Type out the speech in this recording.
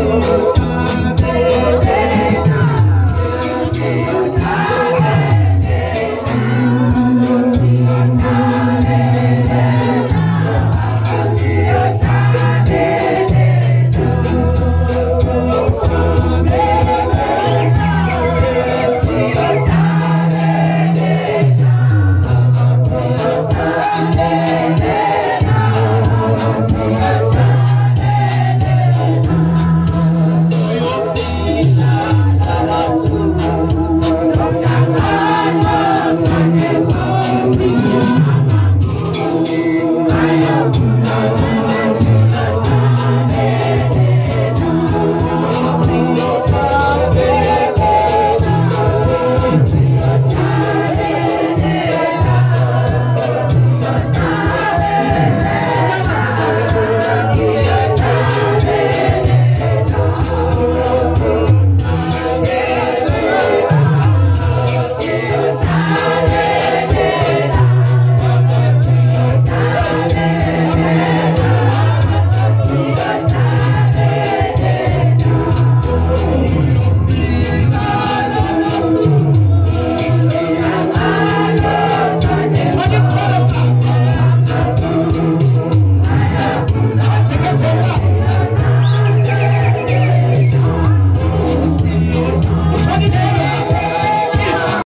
Senhor.